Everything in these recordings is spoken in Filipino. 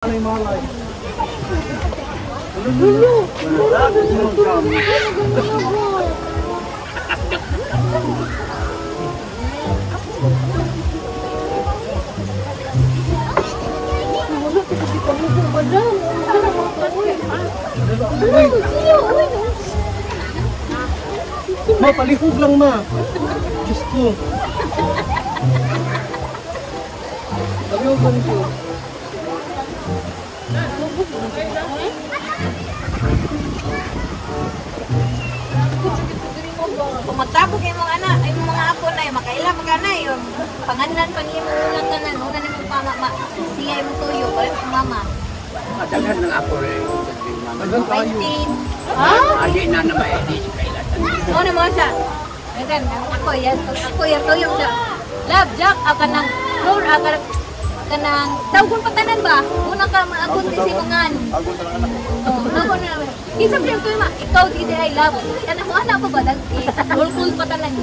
Ma, palihog lang ma. Magtabog yung mga anak, ay mga apo na yun, makaila mga na yun. Pangalan pa niya mo ulang ka na, una na mong pama, ma, siya yung tuyo, palit ang mama. Daghan ng apo rin. Tagal tayo. 19. Ha? Adi na na maedi sa kailatan. Oo na mo siya. Ayan, ako yan, ako yan, tuyo siya. Love, Jack, ako nang floor, ako kanang tawgon pa tanan ba una ka maagod ni simungan ini lang oh nagon na ikaw di di love kanang mo ba dag pa tanan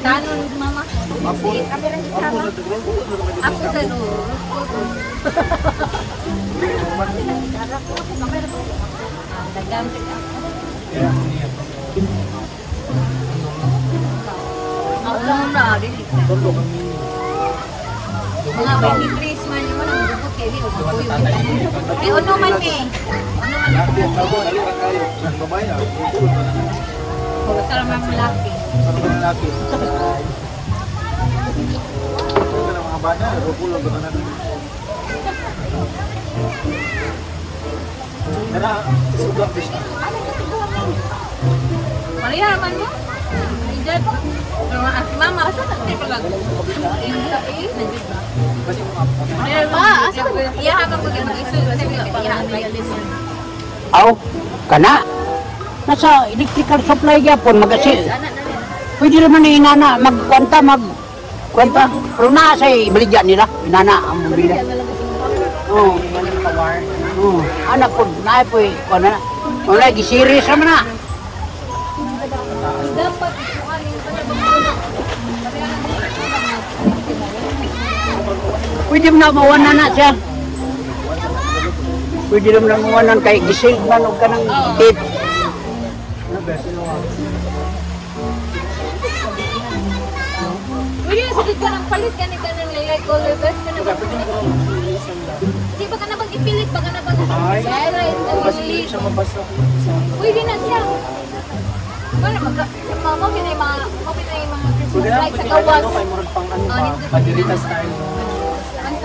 tanon mama. Ako sa no. Dagang ini pag-increase man yung Ini bukot Ini yung pagkuyo. Ijan. Pero ang mama asa na tayo pag eh nandiyan ba? Maria ba asa iya ha mag mag-isu kasi iya ha Aw, kana. Nasa electrical supply gyapon rin. Pwede naman ni inana magkwanta mag kwanta. Pero na sa ibaligya nila. Inana ang mobila. Oo. Oo. Anak po, na po. Kung na. Wala, gisiris naman na. Pwede mo na mawanan na siya. Pwede naman na mawanan kay gising man o ka ng tip. Pwede na sakit ka ng palit ka ni ka ng layay na ba? Di ba ka na bang ipilit? Baka na bang ipilit. Pwede na siya. Bueno, magka, mama, pinay mga, Christmas lights sa gawas. Kay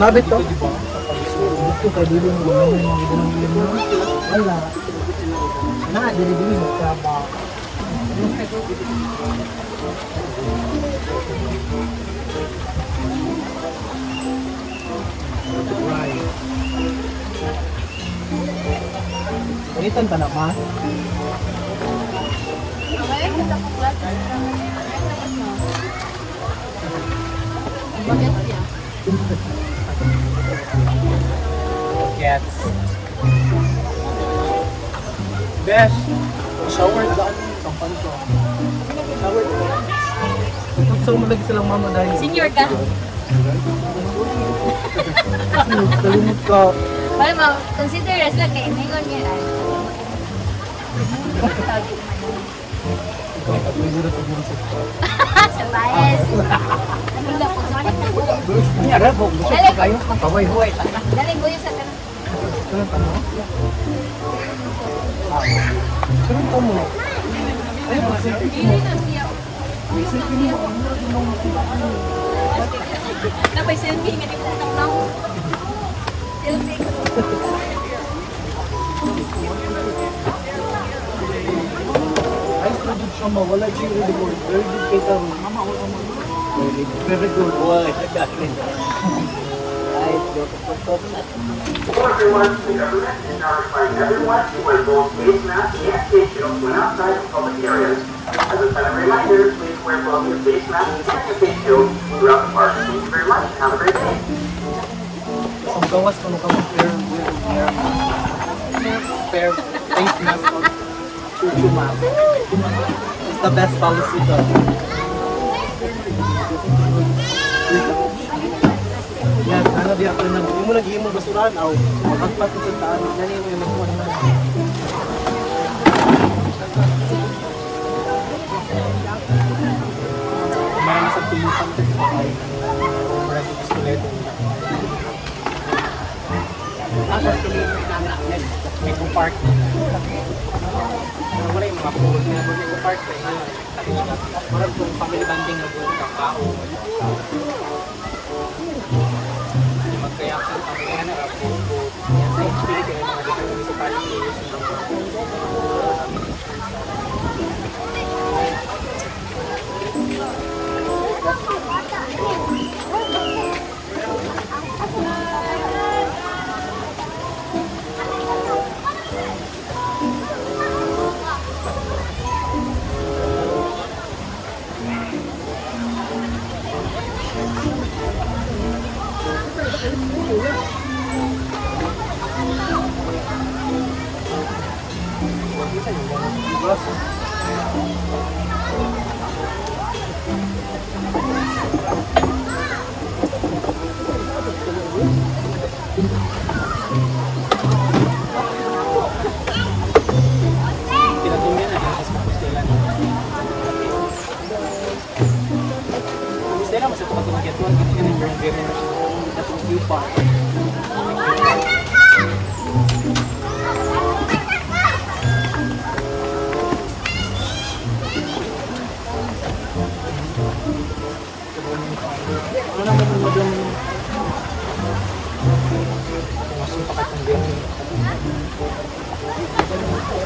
Mabit to. Ito kay dili mo Wala. Na dili dili mo ka ba. Right. Palitan na ba? Okay, kita Cats. Best. Shower down. Sampan ko. Shower down. Gusto mo lagi silang mama dahil. Senior ka? Kalimut ka. Para ma consider as lang kay ingon niya ay. Ikaw, pwede na ito dito. Sa bias. Ano lang po sorry. Nyara po, gusto ko kayo. Paway-huway. Dali ko yung sa kanang Ganun ka mo? Ganun Sunod mo? Sunod mo? Ayun, masipin mo. Masipin mo. Napay selfie, hindi ko utang lang. Selfie ko. Ayos na dito siya mawala siya yung reward. Very good kita rin. Mama, wala mo. Very good. Very good. Wala. Ko to. Everyone, please notifying everyone to wear both face masks and face shields when outside in public areas. As a friendly reminder, please wear both your face masks and your face shield throughout the park. Thank you very much. Have a great day. Ang gawas ko nung kamang fair, fair, fair, face mask mask. It's the best policy to. Yan, ano di ako nag, mo nag-iimo basuran, aw, magkatpat sa taan, yan yung magkuhan na. Marami sa tulupan ko, ay, marami sa pistoleto. Asa tuloy na na. may park Pero wala yung mga pool na may park pa yun. Marag kung family banding na doon ka. Panginoon, ang puno, sa Espiritu ng mga dito, sa Panginoon, sa Stella masih tempat-tempat gitu kan, kita yang berangkat kita tunggu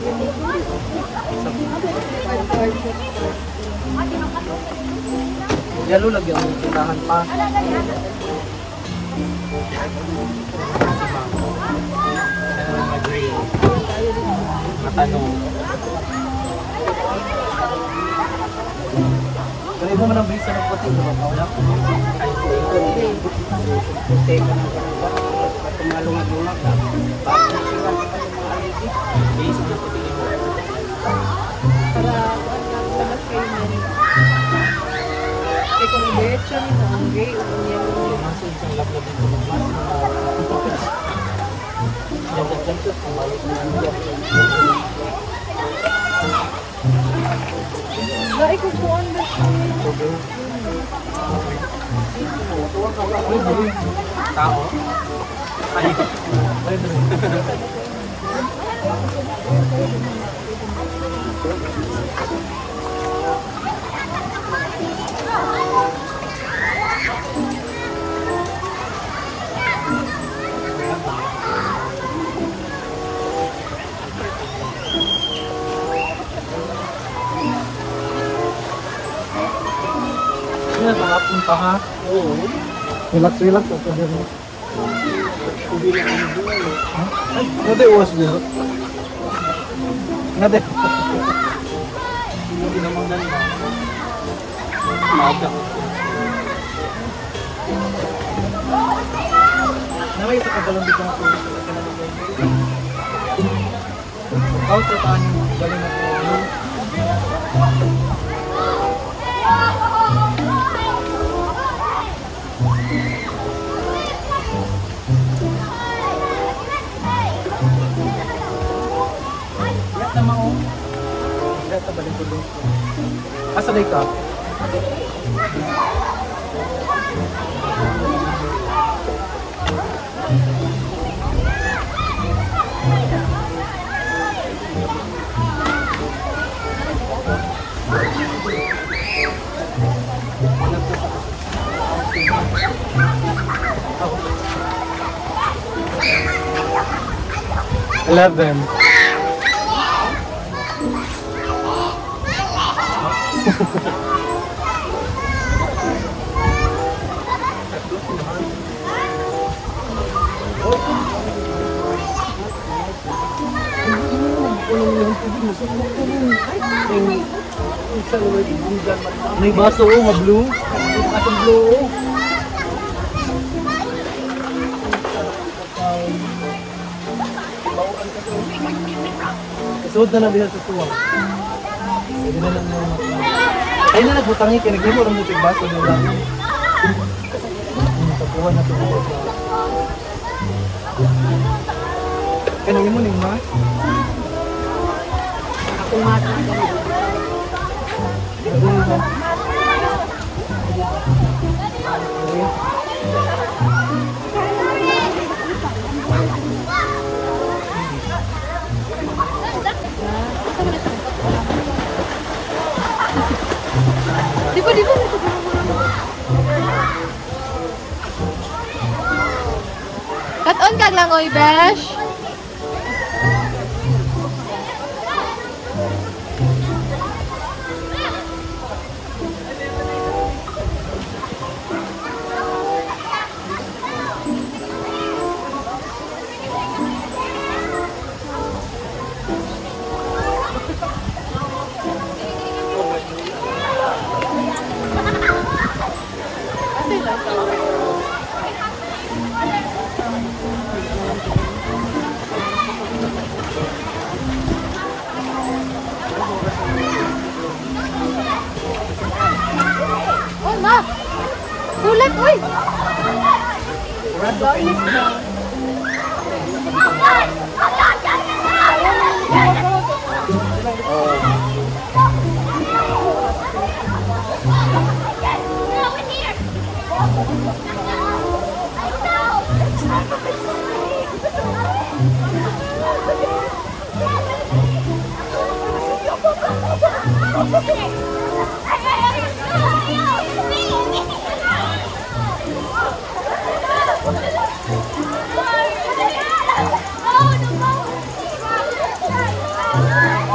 Yalo lagi ang tinahan pa. Ano? Matanong. Kaya mo man ang bisa ng puti, diba? Wala ko. Kahit ko yun. Puti ka na ba? Tumalungag-lungag ka. Bakit Para mas kayo nyan. Eh kung diretso ni mo ang gay o kung yan mo yung maso isang lablab dito ng mas ay, ini sangat puntahan. Oo. Relax-relax ako din. Hindi Nade. Hindi naman ganda. Maaga. Naway sa kagalang dito na po. Out sa tayo. Galing na po. Lahat na mao. ito balik ko doon. Asa day ka? May baso oh, nga blue. Atong blue oh. Isuod na lang diha sa tuwa. Pwede na lang yung Ini na hutangnya kini kinaglimo baru mutig baso doon lang. Pagkuhan na tubuh. Kanawin mo nima? aku nga. Ako nga. Aloy Bash. Okay.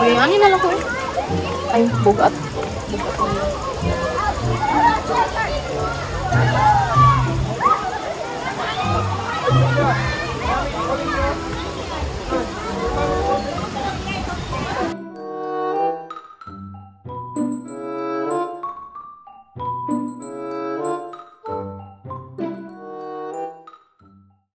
Grabe, ano na lang ko eh. Ay, bugat. Bugat